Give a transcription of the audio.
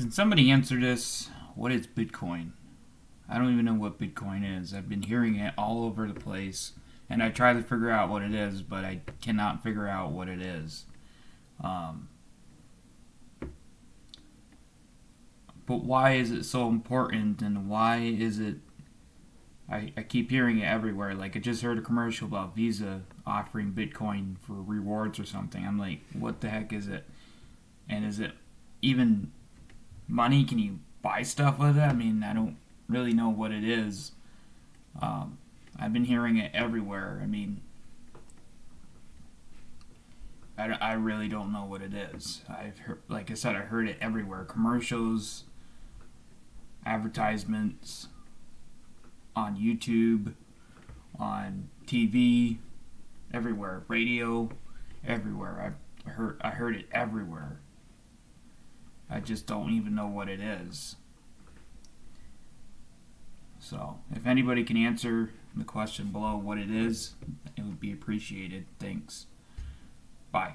Can somebody answer this? What is Bitcoin? I don't even know what Bitcoin is. I've been hearing it all over the place, and I try to figure out what it is, but I cannot figure out what it is. Um, but why is it so important, and why is it? I, I keep hearing it everywhere. Like I just heard a commercial about Visa offering Bitcoin for rewards or something. I'm like, what the heck is it? And is it even money? Can you buy stuff with it? I mean, I don't really know what it is. Um, I've been hearing it everywhere. I mean, I, I really don't know what it is. I've heard, like I said, I heard it everywhere. Commercials, advertisements, on YouTube, on TV, everywhere, radio, everywhere. I heard I heard it everywhere. I just don't even know what it is. So, if anybody can answer the question below what it is, it would be appreciated. Thanks. Bye.